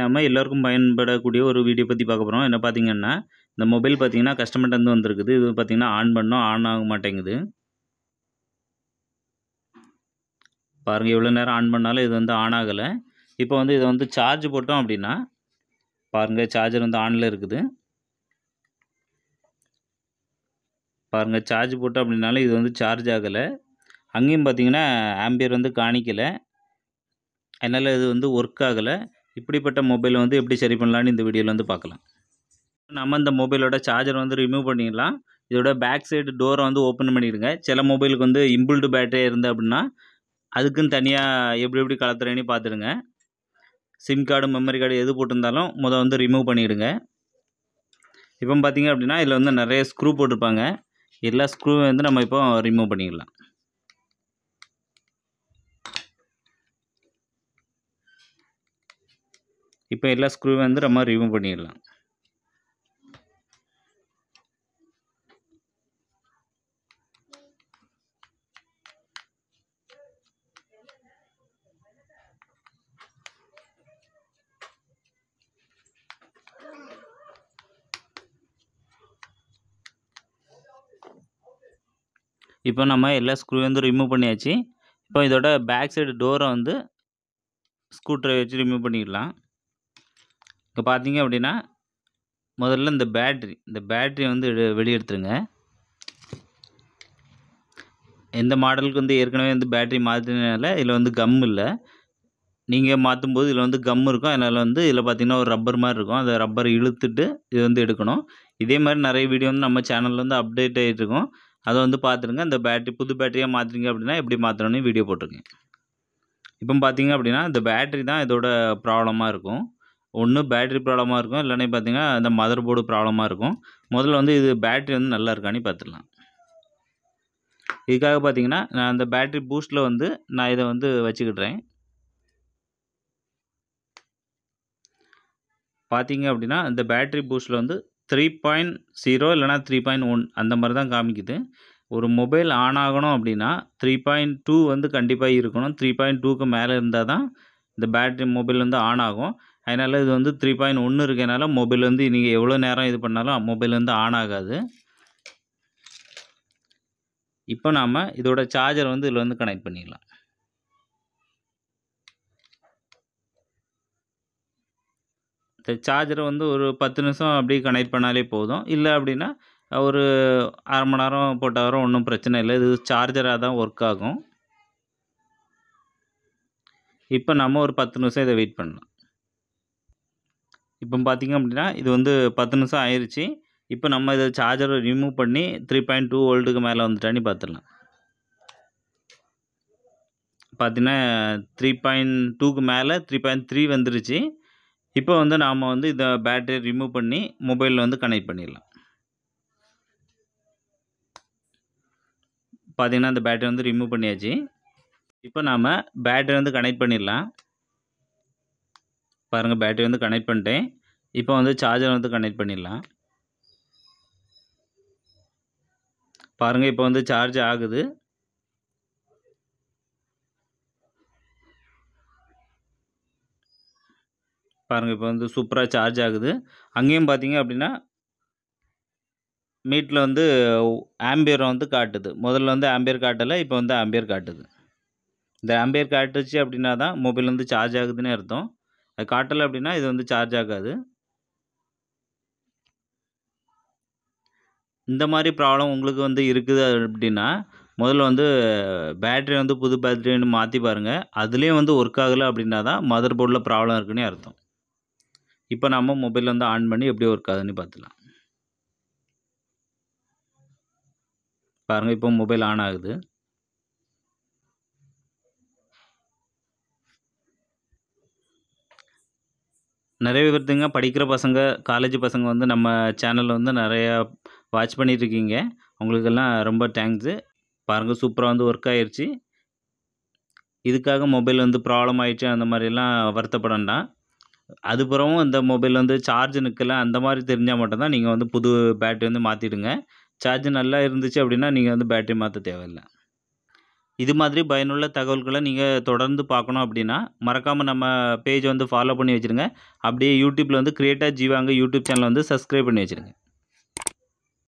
நம்ம எல்லோருக்கும் பயன்படக்கூடிய ஒரு வீடியோ பற்றி பார்க்க போகிறோம் என்ன பார்த்தீங்கன்னா இந்த மொபைல் பார்த்தீங்கன்னா கஸ்டமர்ட்டேருந்து வந்திருக்குது. இது பார்த்தீங்கன்னா ஆன் பண்ணோம் ஆன் ஆக மாட்டேங்குது. பாருங்கள் எவ்வளோ நேரம் ஆன் பண்ணாலும் இது வந்து ஆன் ஆகலை. இப்போ வந்து இதை வந்து சார்ஜ் போட்டோம் அப்படின்னா பாருங்கள் சார்ஜர் வந்து ஆனில் இருக்குது. பாருங்கள் சார்ஜ் போட்டோம் அப்படின்னாலும் இது வந்து சார்ஜ் ஆகலை. அங்கேயும் பார்த்தீங்கன்னா ஆம்பியர் வந்து காணிக்கலை. அதனால் இது வந்து ஒர்க் ஆகலை. இப்படிப்பட்ட மொபைலை வந்து எப்படி சரி பண்ணலான்னு இந்த வீடியோவில் வந்து பார்க்கலாம். நம்ம இந்த மொபைலோட சார்ஜர் வந்து ரிமூவ் பண்ணிடலாம். இதோட பேக் சைடு டோரை வந்து ஓப்பன் பண்ணிடுங்க. சில மொபைலுக்கு வந்து இம்புல்டு பேட்டரி இருந்து அப்படின்னா அதுக்குன்னு தனியாக எப்படி எப்படி கலத்துறேன்னு பார்த்துடுங்க. சிம் கார்டு மெமரி கார்டு எது போட்டிருந்தாலும் முதல் வந்து ரிமூவ் பண்ணிவிடுங்க இப்போ பார்த்தீங்க அப்படின்னா இதில் வந்து நிறைய ஸ்க்ரூ போட்டிருப்பாங்க. எல்லா ஸ்க்ரூவும் வந்து நம்ம இப்போ ரிமூவ் பண்ணிடலாம். இப்போ எல்லா ஸ்க்ரூவும் வந்து நம்ம ரிமூவ் பண்ணிடலாம். இப்போ நம்ம எல்லா ஸ்க்ரூ வந்து ரிமூவ் பண்ணியாச்சு. இப்போ இதோட பேக் சைடு டோரை வந்து ஸ்க்ரூ ட்ரைவர் வச்சு ரிமூவ் பண்ணிடலாம். இப்போ பார்த்தீங்க அப்படின்னா முதல்ல இந்த பேட்ரி இந்த பேட்ரி வந்து எடு- எந்த மாடலுக்கு வந்து ஏற்கனவே வந்து பேட்ரி மாற்றினால இதில் வந்து கம் இல்லை. நீங்கள் மாற்றும் போது இதில் வந்து கம் இருக்கும். அதனால் வந்து இதில் பார்த்தீங்கன்னா ஒரு ரப்பர் மாதிரி இருக்கும். அந்த ரப்பர் இழுத்துட்டு இது வந்து எடுக்கணும். இதே மாதிரி நிறைய வீடியோ வந்து நம்ம சேனலில் வந்து அப்டேட் ஆகிட்டு இருக்கும். அதை வந்து பார்த்துருங்க இந்த பேட்ரி புது பேட்டரியாக மாற்றுறீங்க அப்படின்னா எப்படி மாற்றணும்னு வீடியோ போட்டிருக்கேன். இப்போ பார்த்தீங்க அப்படின்னா இந்த பேட்ரி தான் இதோட ப்ராப்ளமாக இருக்கும். ஒன்று பேட்ரி ப்ராப்ளமாக இருக்கும். இல்லைன்னா பார்த்தீங்கன்னா இந்த மதர் போர்டு ப்ராப்ளமாக இருக்கும். முதல்ல வந்து இது பேட்ரி வந்து நல்லா இருக்கான்னு பார்த்துடலாம் இதுக்காக பார்த்தீங்கன்னா நான் அந்த பேட்ரி பூஸ்ட்டில் வந்து நான் இதை வந்து வச்சுக்கிடுறேன். பார்த்தீங்க அப்படின்னா இந்த பேட்ரி பூஸ்ட்டில் வந்து த்ரீ பாயிண்ட் ஜீரோ இல்லைனா த்ரீ பாயிண்ட் ஒன் அந்த மாதிரி தான் காமிக்குது. ஒரு மொபைல் ஆன் ஆகணும் அப்படின்னா த்ரீ பாயிண்ட் டூ வந்து கண்டிப்பாக இருக்கணும். த்ரீ பாயிண்ட் டூக்கு மேலே இருந்தால் தான் இந்த பேட்ரி மொபைல் வந்து ஆன் ஆகும். அதனால் இது வந்து த்ரீ பாயிண்ட் ஒன்று இருக்கனால மொபைல் வந்து நீங்கள் எவ்வளோ நேரம் இது பண்ணாலும் மொபைல் வந்து ஆன் ஆகாது. இப்போ நாம் இதோட சார்ஜர் வந்து இதில் வந்து கனெக்ட் பண்ணிடலாம் இந்த சார்ஜரை வந்து ஒரு பத்து நிமிஷம் அப்படியே கனெக்ட் பண்ணாலே போதும். இல்லை அப்படின்னா ஒரு அரை மணி நேரம் போட்டால் ஒன்றும் பிரச்சனை இல்லை. இது சார்ஜராக தான் ஒர்க் ஆகும். இப்போ நம்ம ஒரு பத்து நிமிஷம் இதை வெயிட் பண்ணலாம். இப்போ பார்த்தீங்க அப்படின்னா இது வந்து பத்து நிமிஷம் ஆயிடுச்சு இப்போ நம்ம இதை சார்ஜரை ரிமூவ் பண்ணி த்ரீ பாயிண்ட் டூ வோல்ட்டுக்கு மேலே வந்துட்டான்னு பார்த்துடலாம் பார்த்தீங்கன்னா த்ரீ பாயிண்ட் டூக்கு மேலே த்ரீ பாயிண்ட் த்ரீ வந்துருச்சு. இப்போ வந்து நாம் வந்து இந்த பேட்டரி ரிமூவ் பண்ணி மொபைலில் வந்து கனெக்ட் பண்ணிடலாம். பார்த்தீங்கன்னா அந்த பேட்டரி வந்து ரிமூவ் பண்ணியாச்சு. இப்போ நாம் பேட்டரி வந்து கனெக்ட் பண்ணிடலாம். பாருங்கள் பேட்டரி வந்து கனெக்ட் பண்ணிட்டேன். இப்போ வந்து சார்ஜர் வந்து கனெக்ட் பண்ணிடலாம். பாருங்கள் இப்போ வந்து சார்ஜ் ஆகுது. பாருங்கள் இப்போ வந்து சூப்பராக சார்ஜ் ஆகுது. அங்கேயும் பார்த்தீங்க அப்படின்னா மீட்டில் வந்து ஆம்பியர் வந்து காட்டுது. முதல்ல வந்து ஆம்பியர் காட்டலை இப்போ வந்து ஆம்பியர் காட்டுது. இந்த ஆம்பியர் காட்டுச்சு அப்படின்னா தான் மொபைல் வந்து சார்ஜ் ஆகுதுன்னு அர்த்தம். அது காட்டலை அப்படின்னா இது வந்து சார்ஜ் ஆகாது. இந்த மாதிரி ப்ராப்ளம் உங்களுக்கு வந்து இருக்குது அப்படின்னா முதல்ல வந்து பேட்ரி வந்து புது பேட்டரின்னு மாற்றி பாருங்கள் அதுலேயும் வந்து ஒர்க் ஆகலை அப்படின்னா தான் மதர் போர்டில் ப்ராப்ளம் இருக்குன்னு அர்த்தம். இப்போ நம்ம மொபைல் வந்து ஆன் பண்ணி எப்படி ஒர்க் ஆகுதுன்னு பார்த்துலாம் பாருங்கள் இப்போ மொபைல் ஆன் ஆகுது. நிறைய பேர்த்துங்க படிக்கிற பசங்க காலேஜ் பசங்க வந்து நம்ம சேனலில் வந்து நிறையா வாட்ச் பண்ணிகிட்ருக்கீங்க உங்களுக்கெல்லாம் ரொம்ப தேங்க்ஸு பாருங்கள் சூப்பராக வந்து ஒர்க் ஆயிடுச்சு இதுக்காக மொபைல் வந்து ப்ராப்ளம் ஆயிடுச்சு அந்த மாதிரிலாம் வருத்தப்பட வேண்டாம் அதுக்கப்புறமும் இந்த மொபைல் வந்து சார்ஜ் நிற்கல அந்த மாதிரி தெரிஞ்சால் மட்டும்தான் நீங்கள் வந்து புது பேட்டரி வந்து மாற்றிடுங்க சார்ஜ் நல்லா இருந்துச்சு அப்படின்னா நீங்கள் வந்து பேட்டரி மாற்ற தேவையில்லை. இது மாதிரி பயனுள்ள தகவல்களை நீங்கள் தொடர்ந்து பார்க்கணும் அப்படின்னா மறக்காமல் நம்ம பேஜ் வந்து ஃபாலோ பண்ணி வச்சுருங்க. அப்படியே யூடியூப்பில் வந்து கிரியேட்டர் ஜீவாங்க யூடியூப் சேனல் வந்து சப்ஸ்கிரைப் பண்ணி வச்சுருங்க.